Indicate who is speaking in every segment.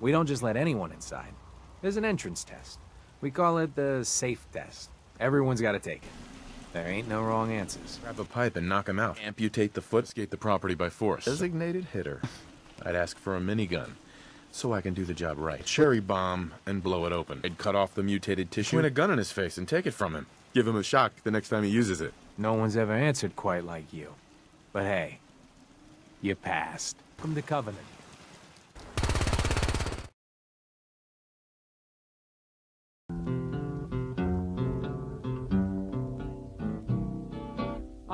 Speaker 1: We don't just let anyone inside. There's an entrance test. We call it the safe test. Everyone's got to take it. There ain't no wrong answers.
Speaker 2: Grab a pipe and knock him out. Amputate the foot, escape the property by force. Designated hitter. I'd ask for a minigun, so I can do the job right. Cherry bomb and blow it open. I'd cut off the mutated tissue, point a gun in his face, and take it from him. Give him a shock the next time he uses it.
Speaker 1: No one's ever answered quite like you. But hey, you passed. From the Covenant.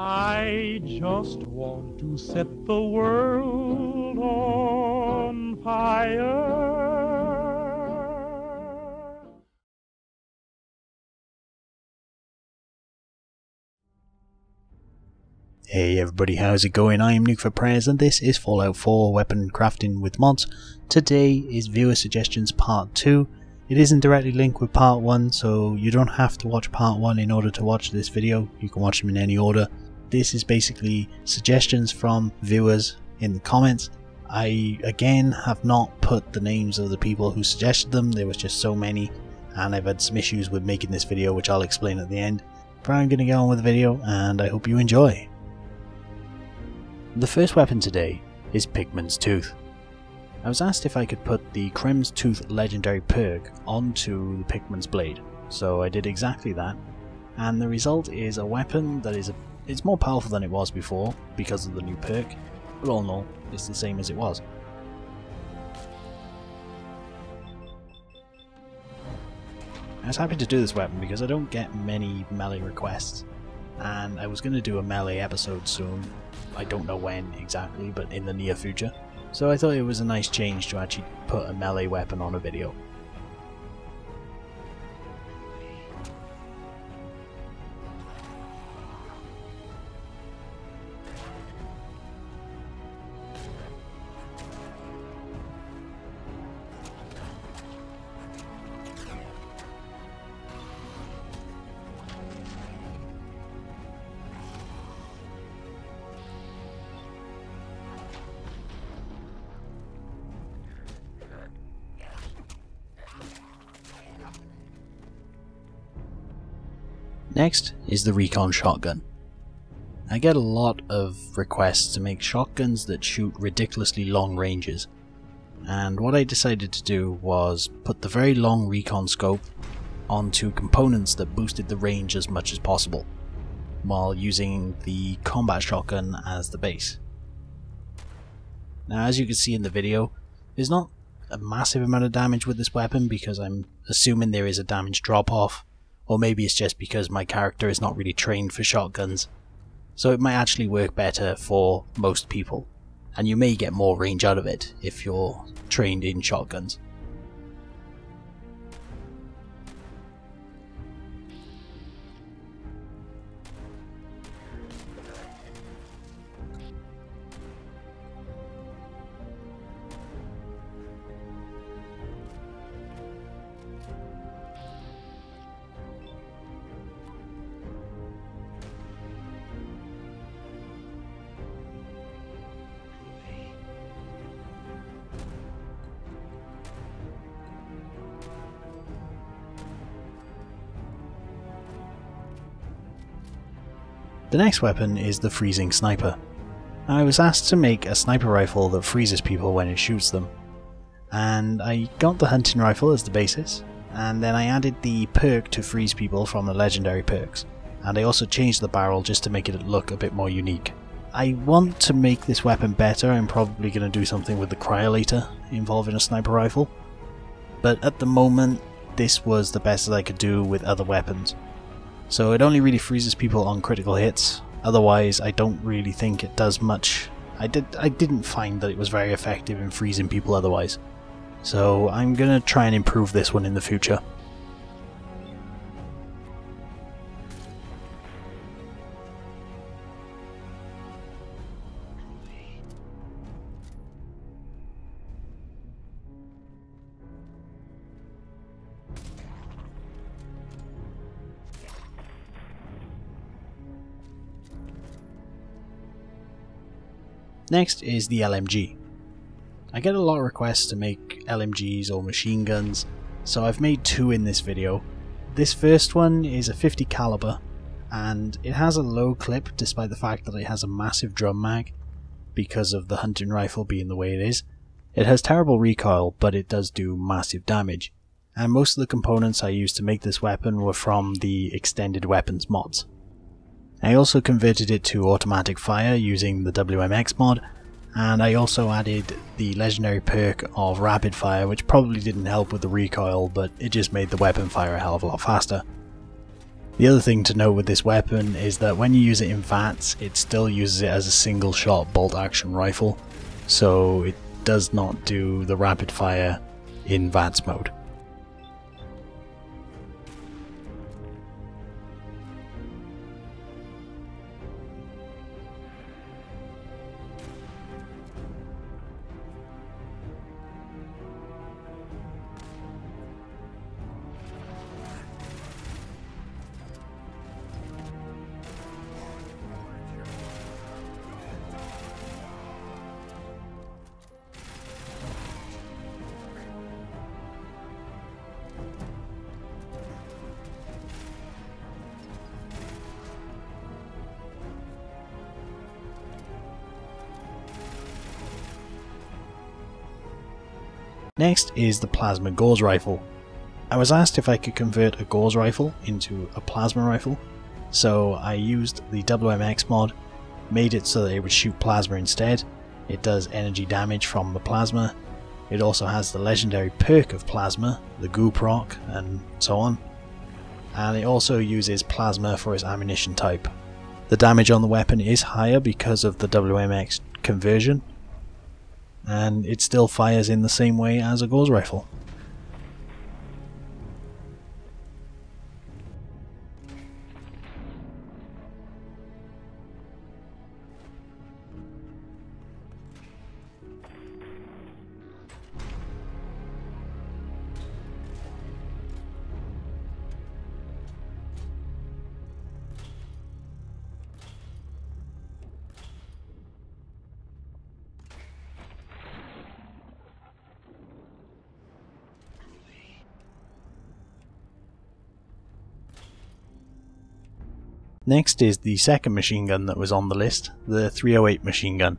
Speaker 3: I just want to set the world on fire.
Speaker 4: Hey everybody, how's it going? I am Nuke for Prez and this is Fallout 4 Weapon Crafting with Mods. Today is Viewer Suggestions Part 2. It isn't directly linked with Part 1, so you don't have to watch Part 1 in order to watch this video. You can watch them in any order. This is basically suggestions from viewers in the comments. I, again, have not put the names of the people who suggested them. There was just so many, and I've had some issues with making this video, which I'll explain at the end. But I'm going to get on with the video, and I hope you enjoy. The first weapon today is Pickman's Tooth. I was asked if I could put the Kremvh's Tooth legendary perk onto the Pickman's Blade, so I did exactly that, and the result is a weapon that is a, it's more powerful than it was before because of the new perk, but all in all, it's the same as it was. I was happy to do this weapon because I don't get many melee requests, and I was going to do a melee episode soon. I don't know when exactly, but in the near future. So I thought it was a nice change to actually put a melee weapon on a video. Next is the Recon Shotgun. I get a lot of requests to make shotguns that shoot ridiculously long ranges, and what I decided to do was put the very long recon scope onto components that boosted the range as much as possible, while using the combat shotgun as the base. Now as you can see in the video, there's not a massive amount of damage with this weapon because I'm assuming there is a damage drop off or maybe it's just because my character is not really trained for shotguns. So it might actually work better for most people, and you may get more range out of it if you're trained in shotguns. The next weapon is the Freezing Sniper. I was asked to make a sniper rifle that freezes people when it shoots them, and I got the hunting rifle as the basis, and then I added the perk to freeze people from the legendary perks, and I also changed the barrel just to make it look a bit more unique. I want to make this weapon better, I'm probably going to do something with the cryolator involving a sniper rifle, but at the moment this was the best that I could do with other weapons. So it only really freezes people on critical hits. Otherwise, I don't really think it does much. I did I didn't find that it was very effective in freezing people otherwise. So I'm gonna try and improve this one in the future. Next is the LMG. I get a lot of requests to make LMGs or machine guns, so I've made two in this video. This first one is a 50 caliber, and it has a low clip despite the fact that it has a massive drum mag, because of the hunting rifle being the way it is. It has terrible recoil, but it does do massive damage, and most of the components I used to make this weapon were from the extended weapons mods. I also converted it to automatic fire using the WMX mod, and I also added the legendary perk of rapid fire which probably didn't help with the recoil but it just made the weapon fire a hell of a lot faster. The other thing to note with this weapon is that when you use it in VATS it still uses it as a single shot bolt action rifle so it does not do the rapid fire in VATS mode. Next is the Plasma Gauss Rifle. I was asked if I could convert a Gauss rifle into a plasma rifle, so I used the WMX mod, made it so that it would shoot plasma instead. It does energy damage from the plasma. It also has the legendary perk of plasma, the Goop Rock, and so on. And it also uses plasma for its ammunition type. The damage on the weapon is higher because of the WMX conversion, and it still fires in the same way as a Gauss rifle. Next is the second machine gun that was on the list, the 308 machine gun.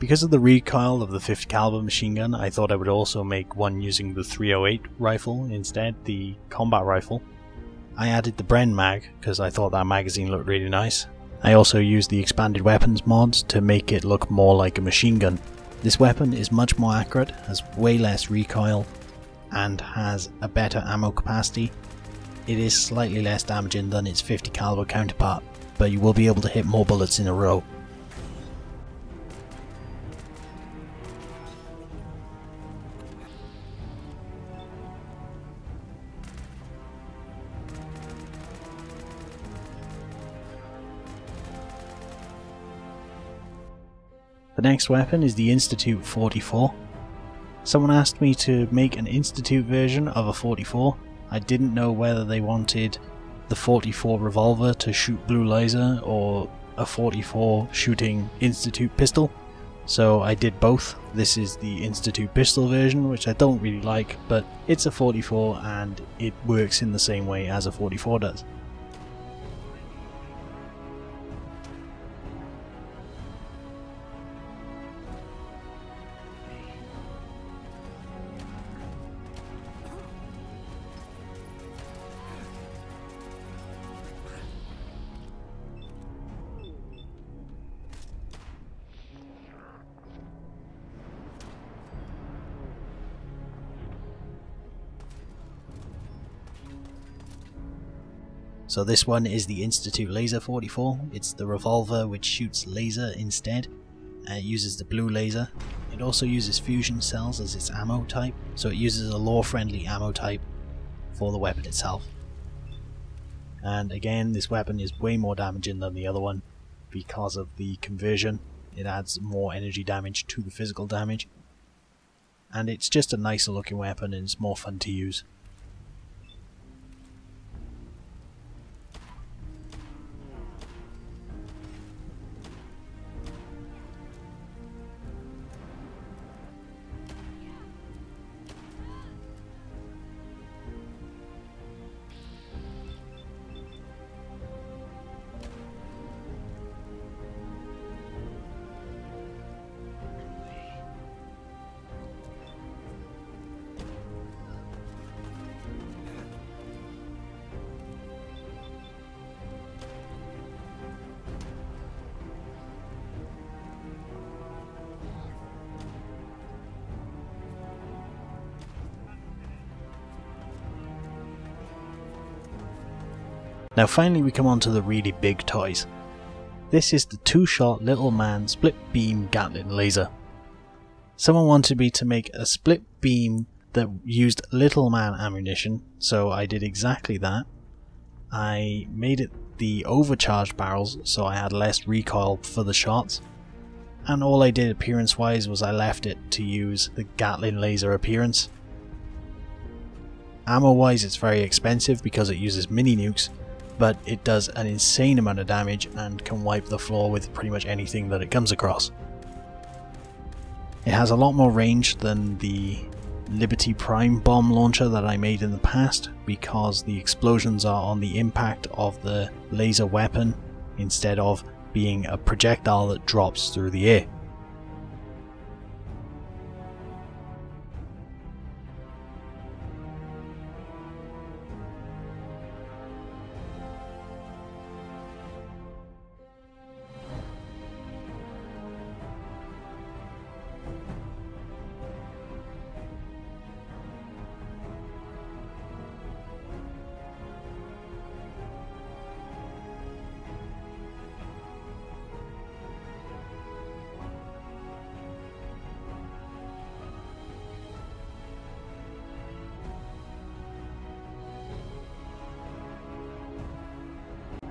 Speaker 4: Because of the recoil of the 50 caliber machine gun, I thought I would also make one using the 308 rifle instead, the combat rifle. I added the Bren mag because I thought that magazine looked really nice. I also used the expanded weapons mods to make it look more like a machine gun. This weapon is much more accurate, has way less recoil, and has a better ammo capacity it is slightly less damaging than its 50 caliber counterpart, but you will be able to hit more bullets in a row. The next weapon is the Institute 44. Someone asked me to make an Institute version of a 44, I didn't know whether they wanted the 44 revolver to shoot blue laser or a 44 shooting Institute pistol. So I did both. This is the Institute pistol version, which I don't really like, but it's a 44 and it works in the same way as a 44 does. So this one is the Institute Laser 44. It's the revolver which shoots laser instead. Uh, it uses the blue laser. It also uses fusion cells as its ammo type, so it uses a lore friendly ammo type for the weapon itself. And again, this weapon is way more damaging than the other one because of the conversion. It adds more energy damage to the physical damage. And it's just a nicer looking weapon and it's more fun to use. Now finally we come on to the really big toys. This is the two-shot Little Man split beam Gatling laser. Someone wanted me to make a split beam that used Little Man ammunition, so I did exactly that. I made it the overcharged barrels so I had less recoil for the shots. And all I did appearance wise was I left it to use the Gatling laser appearance. Ammo wise it's very expensive because it uses mini nukes, but it does an insane amount of damage and can wipe the floor with pretty much anything that it comes across. It has a lot more range than the Liberty Prime bomb launcher that I made in the past because the explosions are on the impact of the laser weapon instead of being a projectile that drops through the air.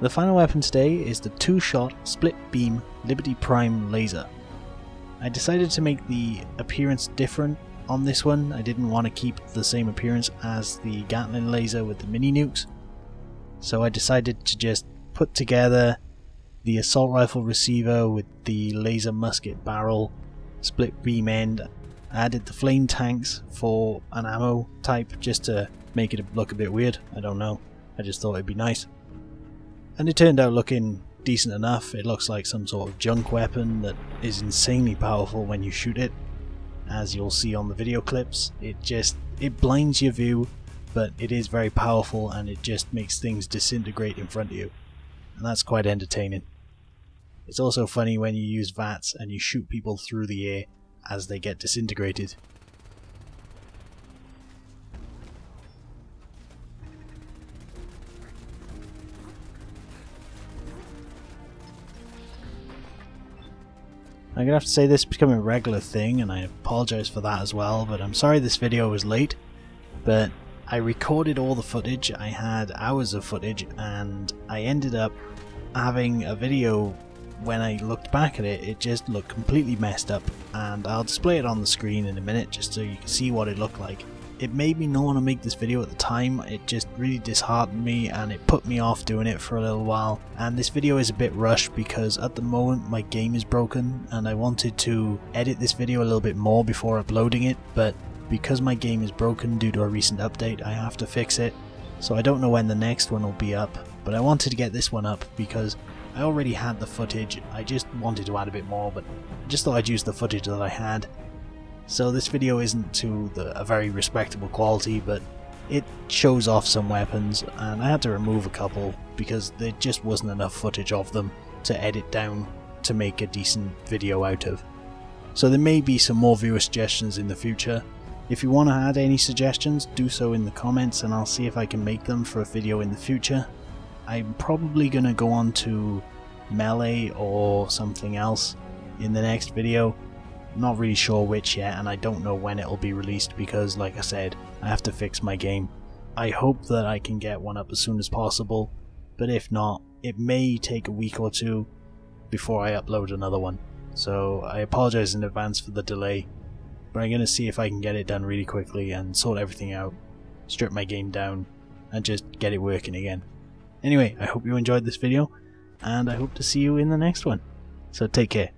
Speaker 4: The final weapon today is the two-shot split beam Liberty Prime laser. I decided to make the appearance different on this one. I didn't want to keep the same appearance as the Gatling laser with the mini nukes. So I decided to just put together the assault rifle receiver with the laser musket barrel, split beam end, added the flame tanks for an ammo type just to make it look a bit weird. I don't know. I just thought it'd be nice and it turned out looking decent enough. It looks like some sort of junk weapon that is insanely powerful when you shoot it. As you'll see on the video clips, it just it blinds your view, but it is very powerful and it just makes things disintegrate in front of you. And that's quite entertaining. It's also funny when you use VATS and you shoot people through the air as they get disintegrated. I'm gonna have to say this is becoming a regular thing and I apologize for that as well, but I'm sorry this video was late, but I recorded all the footage, I had hours of footage, and I ended up having a video when I looked back at it, it just looked completely messed up, and I'll display it on the screen in a minute just so you can see what it looked like it made me not want to make this video at the time, it just really disheartened me and it put me off doing it for a little while. And this video is a bit rushed because at the moment my game is broken and I wanted to edit this video a little bit more before uploading it, but because my game is broken due to a recent update I have to fix it. So I don't know when the next one will be up, but I wanted to get this one up because I already had the footage, I just wanted to add a bit more, but I just thought I'd use the footage that I had so this video isn't to the, a very respectable quality, but it shows off some weapons, and I had to remove a couple because there just wasn't enough footage of them to edit down to make a decent video out of. So there may be some more viewer suggestions in the future. If you want to add any suggestions, do so in the comments and I'll see if I can make them for a video in the future. I'm probably going to go on to Melee or something else in the next video not really sure which yet, and I don't know when it'll be released because, like I said, I have to fix my game. I hope that I can get one up as soon as possible, but if not, it may take a week or two before I upload another one. So I apologize in advance for the delay, but I'm going to see if I can get it done really quickly and sort everything out, strip my game down, and just get it working again. Anyway, I hope you enjoyed this video, and I hope to see you in the next one. So take care.